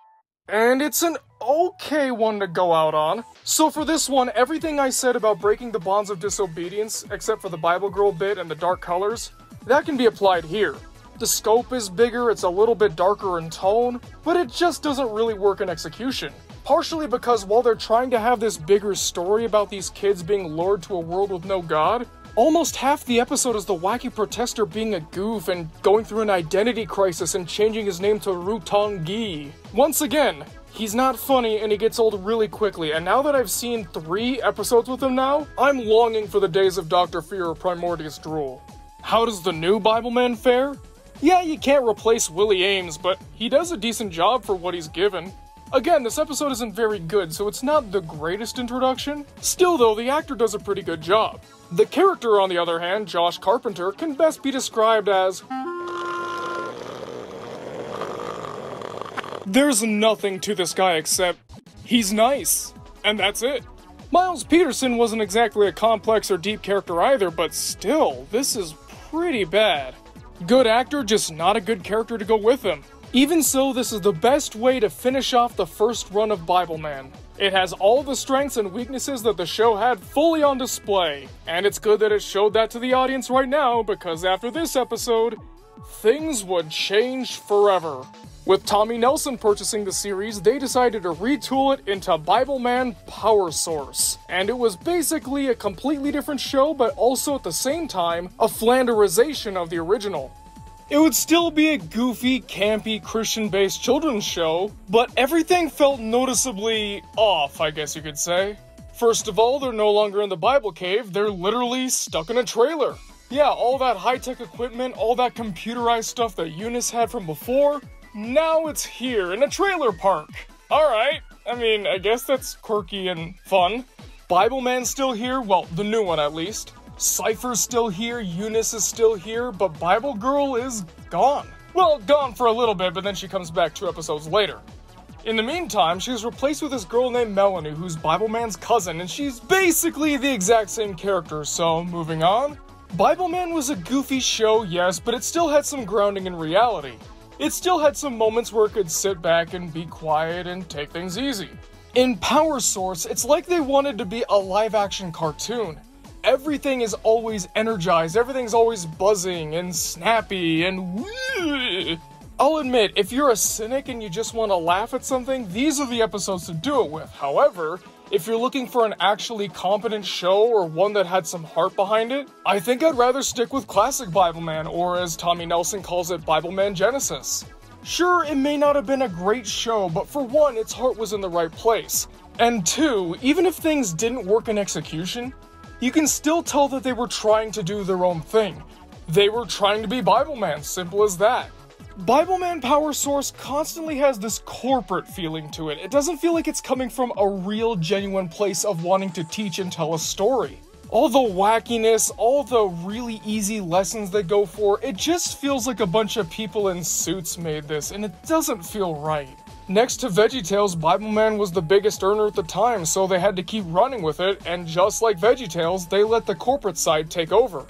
And it's an okay one to go out on. So for this one, everything I said about breaking the bonds of disobedience, except for the Bible Girl bit and the dark colors, that can be applied here. The scope is bigger, it's a little bit darker in tone, but it just doesn't really work in execution. Partially because while they're trying to have this bigger story about these kids being lured to a world with no God, Almost half the episode is the wacky protester being a goof and going through an identity crisis and changing his name to Rutong Gi. Once again, he's not funny and he gets old really quickly, and now that I've seen three episodes with him now, I'm longing for the days of Dr. Fear or Primordius Drool. How does the new Bibleman fare? Yeah, you can't replace Willie Aames, but he does a decent job for what he's given. Again, this episode isn't very good, so it's not the greatest introduction. Still, though, the actor does a pretty good job. The character, on the other hand, Josh Carpenter, can best be described as. There's nothing to this guy except he's nice, and that's it. Miles Peterson wasn't exactly a complex or deep character either, but still, this is pretty bad. Good actor, just not a good character to go with him. Even so, this is the best way to finish off the first run of Bibleman. It has all the strengths and weaknesses that the show had fully on display, and it's good that it showed that to the audience right now because after this episode, things would change forever. With Tommy Nelson purchasing the series, they decided to retool it into Bibleman Power Source. And it was basically a completely different show, but also at the same time, a Flanderization of the original. It would still be a goofy, campy, Christian based children's show, but everything felt noticeably off, I guess you could say. First of all, they're no longer in the Bible cave, they're literally stuck in a trailer. Yeah, all that high tech equipment, all that computerized stuff that Eunice had from before, now it's here in a trailer park. Alright, I mean, I guess that's quirky and fun. Bibleman's still here, well, the new one at least. Cypher's still here, Eunice is still here, but Bible Girl is gone. Well, gone for a little bit, but then she comes back two episodes later. In the meantime, she's replaced with this girl named Melanie, who's Bibleman's cousin, and she's basically the exact same character, so moving on. Bibleman was a goofy show, yes, but it still had some grounding in reality. It still had some moments where it could sit back and be quiet and take things easy. In Power Source, it's like they wanted to be a live action cartoon everything is always energized, everything's always buzzing and snappy and I'll admit, if you're a cynic and you just want to laugh at something, these are the episodes to do it with. However, if you're looking for an actually competent show or one that had some heart behind it, I think I'd rather stick with classic Bibleman, or as Tommy Nelson calls it, Bibleman Genesis. Sure, it may not have been a great show, but for one, its heart was in the right place. And two, even if things didn't work in execution, you can still tell that they were trying to do their own thing. They were trying to be Bibleman, simple as that. Bibleman Power Source constantly has this corporate feeling to it. It doesn't feel like it's coming from a real, genuine place of wanting to teach and tell a story. All the wackiness, all the really easy lessons they go for, it just feels like a bunch of people in suits made this, and it doesn't feel right. Next to VeggieTales, Bibleman was the biggest earner at the time, so they had to keep running with it, and just like VeggieTales, they let the corporate side take over.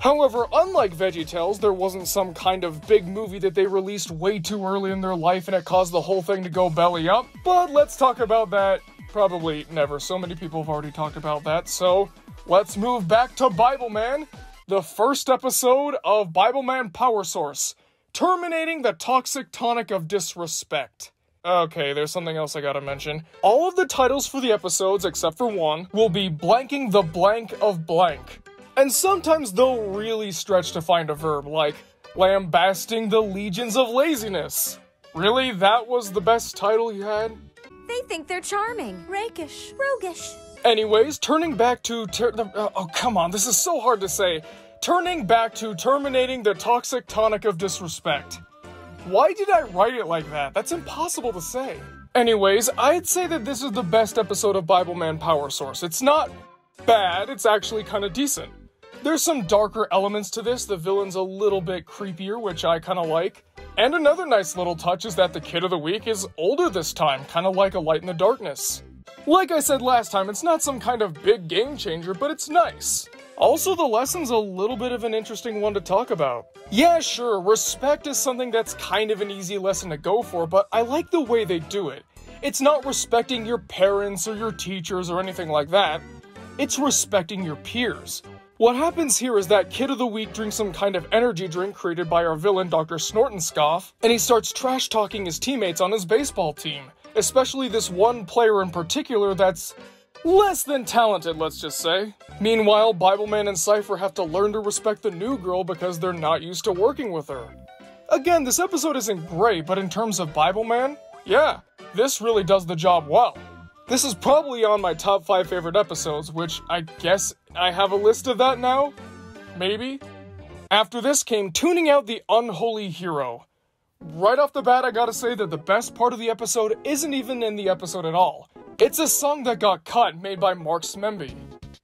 However, unlike VeggieTales, there wasn't some kind of big movie that they released way too early in their life and it caused the whole thing to go belly up, but let's talk about that probably never. So many people have already talked about that, so let's move back to Bibleman, the first episode of Bibleman Power Source, terminating the toxic tonic of disrespect. Okay, there's something else I gotta mention. All of the titles for the episodes, except for one, will be blanking the blank of blank. And sometimes they'll really stretch to find a verb, like lambasting the legions of laziness. Really? That was the best title you had? They think they're charming, rakish, roguish, Anyways, turning back to ter- the, uh, oh come on, this is so hard to say. Turning back to terminating the toxic tonic of disrespect. Why did I write it like that? That's impossible to say. Anyways, I'd say that this is the best episode of Bibleman Power Source. It's not bad, it's actually kind of decent. There's some darker elements to this, the villain's a little bit creepier, which I kind of like. And another nice little touch is that the kid of the week is older this time, kind of like a light in the darkness. Like I said last time, it's not some kind of big game changer, but it's nice. Also, the lesson's a little bit of an interesting one to talk about. Yeah, sure, respect is something that's kind of an easy lesson to go for, but I like the way they do it. It's not respecting your parents or your teachers or anything like that. It's respecting your peers. What happens here is that Kid of the Week drinks some kind of energy drink created by our villain Dr. Snortenscoff, and he starts trash talking his teammates on his baseball team, especially this one player in particular that's less than talented, let's just say. Meanwhile, Bibleman and Cypher have to learn to respect the new girl because they're not used to working with her. Again, this episode isn't great, but in terms of Bibleman, yeah, this really does the job well. This is probably on my top 5 favorite episodes, which I guess I have a list of that now? Maybe? After this came Tuning Out the Unholy Hero. Right off the bat, I gotta say that the best part of the episode isn't even in the episode at all. It's a song that got cut made by Mark Smemby.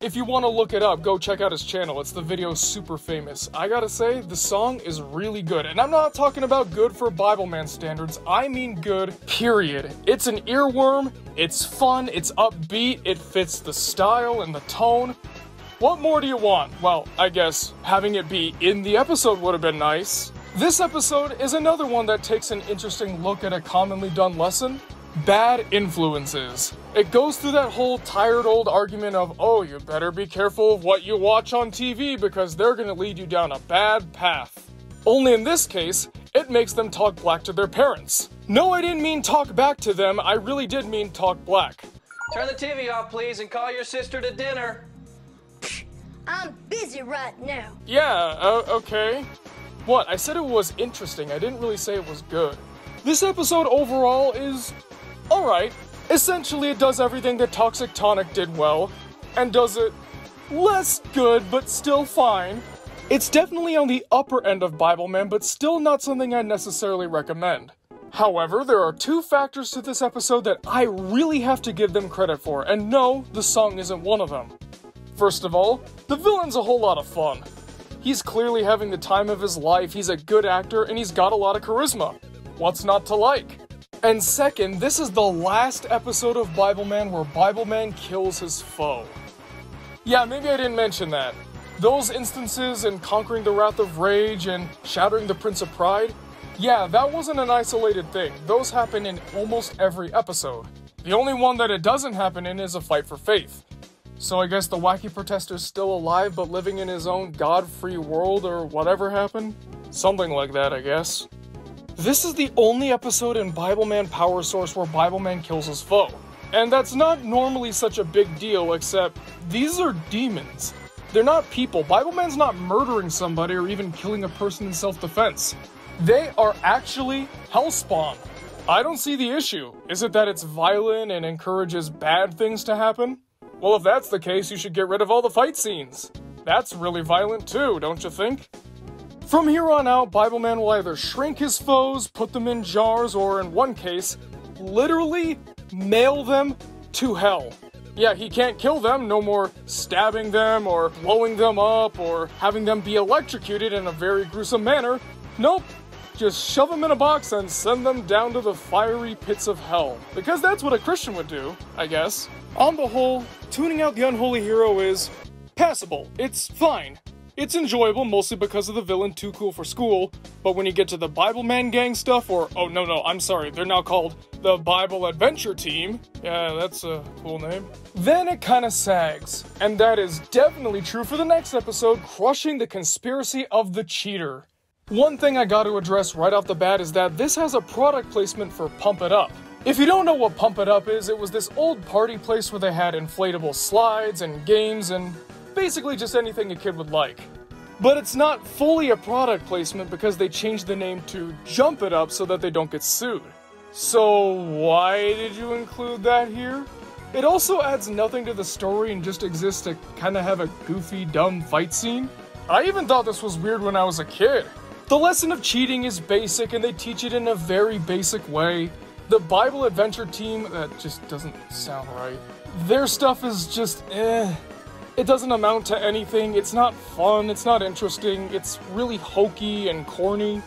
If you want to look it up, go check out his channel. It's the video super famous. I gotta say, the song is really good. And I'm not talking about good for Bibleman standards, I mean good, period. It's an earworm, it's fun, it's upbeat, it fits the style and the tone. What more do you want? Well, I guess having it be in the episode would have been nice. This episode is another one that takes an interesting look at a commonly done lesson bad influences. It goes through that whole tired old argument of, oh, you better be careful of what you watch on TV because they're gonna lead you down a bad path. Only in this case, it makes them talk black to their parents. No, I didn't mean talk back to them, I really did mean talk black. Turn the TV off, please, and call your sister to dinner. I'm busy right now. Yeah, uh, okay. What? I said it was interesting, I didn't really say it was good. This episode overall is alright. Essentially, it does everything that Toxic Tonic did well, and does it less good, but still fine. It's definitely on the upper end of Bibleman, but still not something I necessarily recommend. However, there are two factors to this episode that I really have to give them credit for, and no, the song isn't one of them. First of all, the villain's a whole lot of fun. He's clearly having the time of his life, he's a good actor, and he's got a lot of charisma. What's not to like? And second, this is the last episode of Bibleman where Bibleman kills his foe. Yeah, maybe I didn't mention that. Those instances in conquering the Wrath of Rage and shattering the Prince of Pride, yeah, that wasn't an isolated thing. Those happen in almost every episode. The only one that it doesn't happen in is a fight for faith. So I guess the wacky protester's still alive but living in his own god-free world or whatever happened? Something like that, I guess. This is the only episode in Bibleman Power Source where Bibleman kills his foe. And that's not normally such a big deal, except these are demons. They're not people. Bibleman's not murdering somebody or even killing a person in self defense. They are actually Hellspawn. I don't see the issue. Is it that it's violent and encourages bad things to happen? Well, if that's the case, you should get rid of all the fight scenes. That's really violent too, don't you think? From here on out, Bibleman will either shrink his foes, put them in jars, or in one case, literally mail them to hell. Yeah, he can't kill them, no more stabbing them or blowing them up or having them be electrocuted in a very gruesome manner. Nope, just shove them in a box and send them down to the fiery pits of hell. Because that's what a Christian would do, I guess. On the whole, tuning out the unholy hero is passable. It's fine. It's enjoyable mostly because of the villain too cool for school, but when you get to the Bibleman gang stuff, or oh no no, I'm sorry, they're now called the Bible Adventure Team. Yeah, that's a cool name. Then it kinda sags. And that is definitely true for the next episode, Crushing the Conspiracy of the Cheater. One thing I gotta address right off the bat is that this has a product placement for Pump It Up. If you don't know what Pump It Up is, it was this old party place where they had inflatable slides and games and basically just anything a kid would like. But it's not fully a product placement because they changed the name to Jump It Up so that they don't get sued. So why did you include that here? It also adds nothing to the story and just exists to kind of have a goofy, dumb fight scene. I even thought this was weird when I was a kid. The lesson of cheating is basic and they teach it in a very basic way. The Bible Adventure team, that just doesn't sound right. Their stuff is just eh. It doesn't amount to anything, it's not fun, it's not interesting, it's really hokey and corny.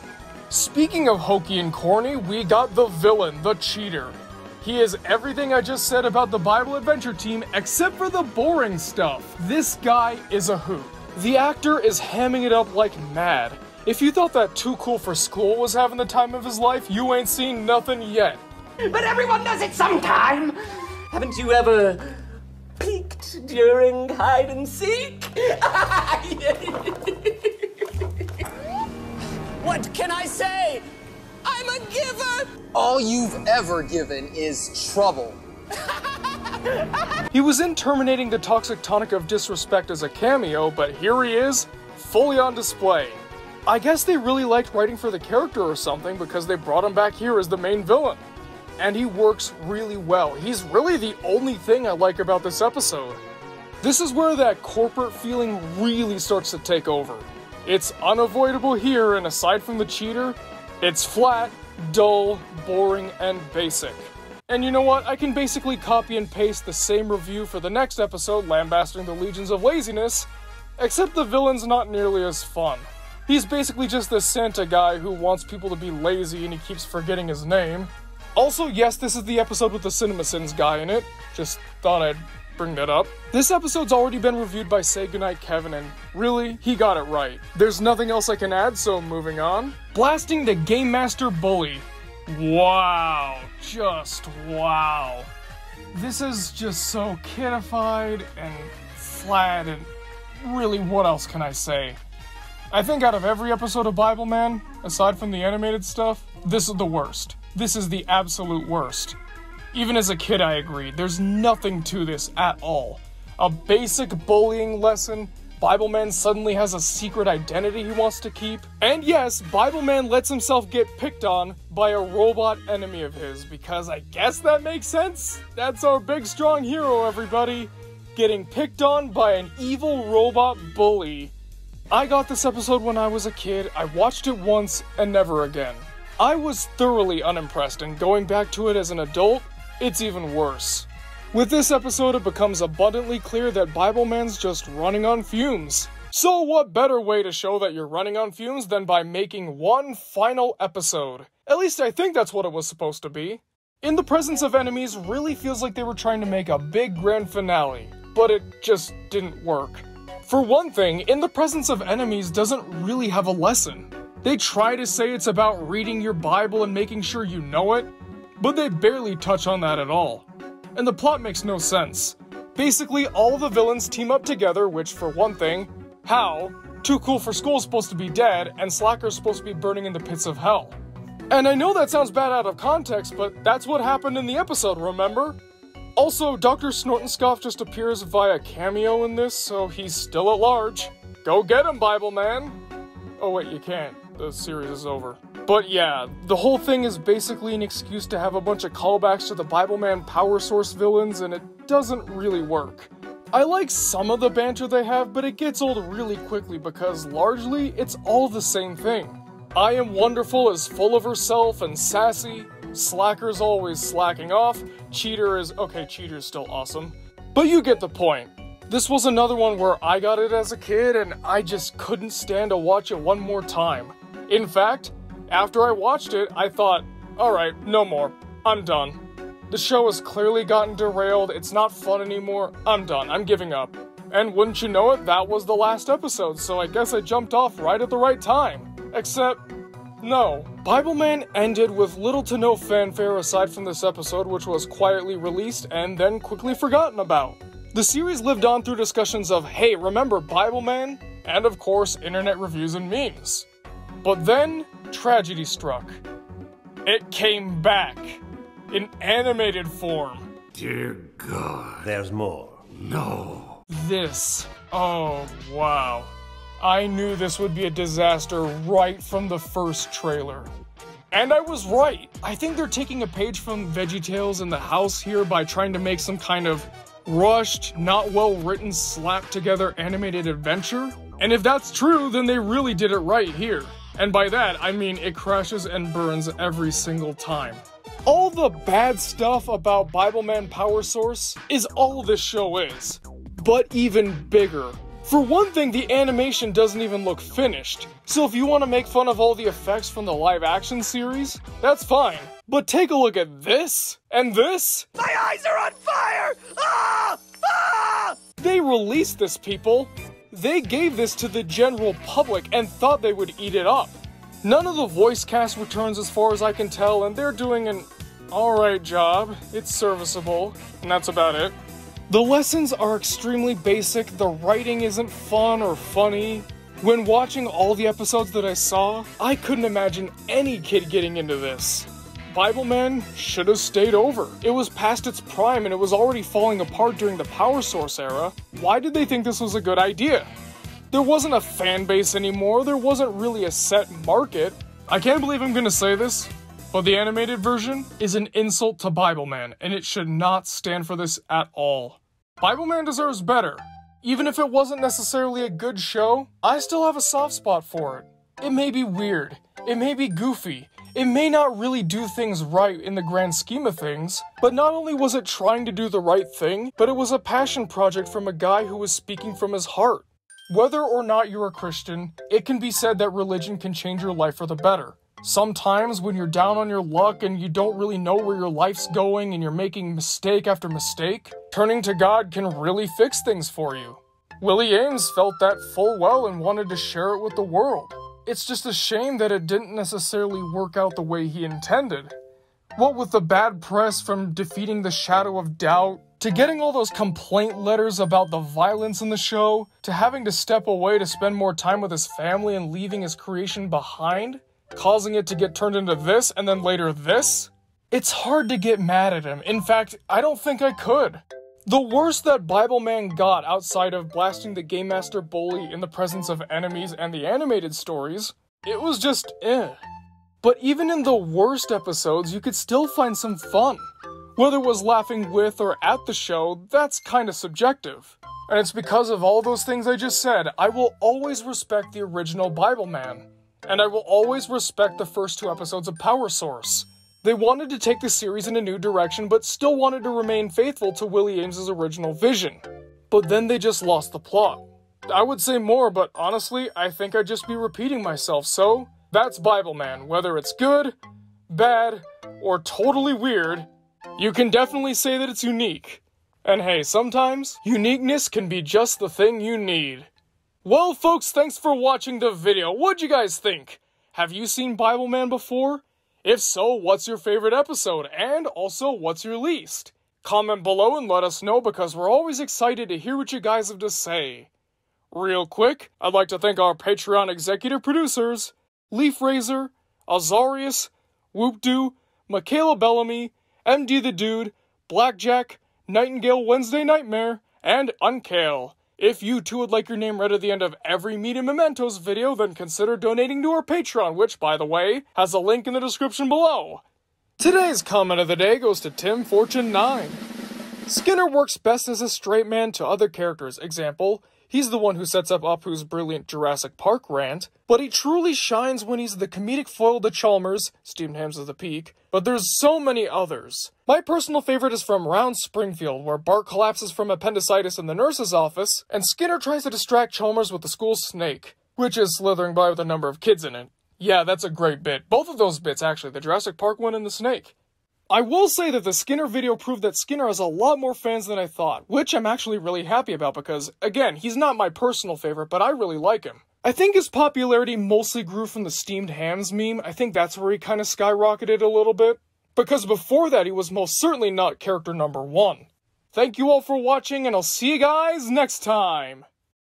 Speaking of hokey and corny, we got the villain, the cheater. He is everything I just said about the Bible Adventure team except for the boring stuff. This guy is a hoot. The actor is hamming it up like mad. If you thought that Too Cool for School was having the time of his life, you ain't seen nothing yet. But everyone does it sometime! Haven't you ever peeked during hide and seek? what can I say? I'm a giver! All you've ever given is trouble. He was in Terminating the Toxic Tonic of Disrespect as a cameo, but here he is, fully on display. I guess they really liked writing for the character or something because they brought him back here as the main villain. And he works really well. He's really the only thing I like about this episode. This is where that corporate feeling really starts to take over. It's unavoidable here, and aside from the cheater, it's flat, dull, boring, and basic. And you know what? I can basically copy and paste the same review for the next episode, lambasting the legions of laziness, except the villain's not nearly as fun. He's basically just the Santa guy who wants people to be lazy and he keeps forgetting his name. Also, yes, this is the episode with the CinemaSins guy in it. Just thought I'd bring that up. This episode's already been reviewed by Say Goodnight Kevin, and really, he got it right. There's nothing else I can add, so moving on. Blasting the Game Master Bully. Wow, just wow. This is just so kidified and flat, and really, what else can I say? I think out of every episode of Bibleman, aside from the animated stuff, this is the worst. This is the absolute worst. Even as a kid, I agreed. There's nothing to this at all. A basic bullying lesson. Bibleman suddenly has a secret identity he wants to keep. And yes, Bibleman lets himself get picked on by a robot enemy of his, because I guess that makes sense? That's our big strong hero, everybody. Getting picked on by an evil robot bully. I got this episode when I was a kid, I watched it once and never again. I was thoroughly unimpressed, and going back to it as an adult, it's even worse. With this episode, it becomes abundantly clear that Bibleman's just running on fumes. So, what better way to show that you're running on fumes than by making one final episode? At least I think that's what it was supposed to be. In the Presence of Enemies really feels like they were trying to make a big grand finale, but it just didn't work. For one thing, In the Presence of Enemies doesn't really have a lesson. They try to say it's about reading your Bible and making sure you know it, but they barely touch on that at all. And the plot makes no sense. Basically, all the villains team up together, which, for one thing, how? Too Cool for School is supposed to be dead, and Slacker's supposed to be burning in the pits of hell. And I know that sounds bad out of context, but that's what happened in the episode, remember? Also, Dr. Snortenscoff just appears via cameo in this, so he's still at large. Go get him, Bibleman! Oh wait, you can't. The series is over. But yeah, the whole thing is basically an excuse to have a bunch of callbacks to the Bibleman power source villains, and it doesn't really work. I like some of the banter they have, but it gets old really quickly because largely it's all the same thing. I Am Wonderful is full of herself and sassy, Slacker's always slacking off, Cheater is okay, Cheater's still awesome. But you get the point. This was another one where I got it as a kid and I just couldn't stand to watch it one more time. In fact, after I watched it, I thought, alright, no more. I'm done. The show has clearly gotten derailed, it's not fun anymore, I'm done, I'm giving up. And wouldn't you know it, that was the last episode, so I guess I jumped off right at the right time. Except, no. Bibleman ended with little to no fanfare aside from this episode, which was quietly released and then quickly forgotten about. The series lived on through discussions of, hey, remember Bibleman? And of course, internet reviews and memes. But then, tragedy struck. It came back in animated form. Dear God. There's more. No. This. Oh, wow. I knew this would be a disaster right from the first trailer. And I was right. I think they're taking a page from VeggieTales in the house here by trying to make some kind of rushed, not well written, slap together animated adventure. And if that's true, then they really did it right here. And by that, I mean it crashes and burns every single time. All the bad stuff about Bibleman Power Source is all this show is, but even bigger. For one thing, the animation doesn't even look finished, so if you want to make fun of all the effects from the live action series, that's fine. But take a look at this, and this. My eyes are on fire! Ah! Ah! They released this, people. They gave this to the general public and thought they would eat it up. None of the voice cast returns as far as I can tell, and they're doing an alright job. It's serviceable, and that's about it. The lessons are extremely basic, the writing isn't fun or funny. When watching all the episodes that I saw, I couldn't imagine any kid getting into this. Bibleman should have stayed over. It was past its prime and it was already falling apart during the Power Source era. Why did they think this was a good idea? There wasn't a fan base anymore, there wasn't really a set market. I can't believe I'm gonna say this, but the animated version is an insult to Bibleman, and it should not stand for this at all. Bibleman deserves better. Even if it wasn't necessarily a good show, I still have a soft spot for it. It may be weird, it may be goofy, it may not really do things right in the grand scheme of things, but not only was it trying to do the right thing, but it was a passion project from a guy who was speaking from his heart. Whether or not you're a Christian, it can be said that religion can change your life for the better. Sometimes when you're down on your luck and you don't really know where your life's going and you're making mistake after mistake, turning to God can really fix things for you. Willie Aames felt that full well and wanted to share it with the world. It's just a shame that it didn't necessarily work out the way he intended. What with the bad press from defeating the shadow of doubt, to getting all those complaint letters about the violence in the show, to having to step away to spend more time with his family and leaving his creation behind, causing it to get turned into this and then later this, it's hard to get mad at him. In fact, I don't think I could. The worst that Bibleman got outside of blasting the Game Master bully in the presence of enemies and the animated stories, it was just eh. But even in the worst episodes, you could still find some fun. Whether it was laughing with or at the show, that's kinda subjective. And it's because of all those things I just said, I will always respect the original Bibleman. And I will always respect the first two episodes of Power Source. They wanted to take the series in a new direction, but still wanted to remain faithful to Willie Aames's original vision. But then they just lost the plot. I would say more, but honestly, I think I'd just be repeating myself, so that's Bibleman. Whether it's good, bad, or totally weird, you can definitely say that it's unique. And hey, sometimes uniqueness can be just the thing you need. Well, folks, thanks for watching the video. What'd you guys think? Have you seen Bibleman before? If so, what's your favorite episode? And also, what's your least? Comment below and let us know because we're always excited to hear what you guys have to say. Real quick, I'd like to thank our Patreon executive producers, Leaf Razor, Azarius, Whoopdoo, Michaela Bellamy, MD the Dude, Blackjack, Nightingale Wednesday Nightmare, and Unkale. If you too would like your name read at the end of every Media Mementos video, then consider donating to our Patreon, which, by the way, has a link in the description below. Today's comment of the day goes to Tim Fortune 9. Skinner works best as a straight man to other characters. Example, he's the one who sets up Apu's brilliant Jurassic Park rant, but he truly shines when he's the comedic foil to Chalmers, steamed hams of the peak, but there's so many others. My personal favorite is from Round Springfield, where Bart collapses from appendicitis in the nurse's office, and Skinner tries to distract Chalmers with the school snake, which is slithering by with a number of kids in it. Yeah, that's a great bit. Both of those bits, actually, the Jurassic Park one and the snake. I will say that the Skinner video proved that Skinner has a lot more fans than I thought, which I'm actually really happy about because, again, he's not my personal favorite, but I really like him. I think his popularity mostly grew from the steamed hams meme. I think that's where he kind of skyrocketed a little bit. Because before that, he was most certainly not character number one. Thank you all for watching, and I'll see you guys next time!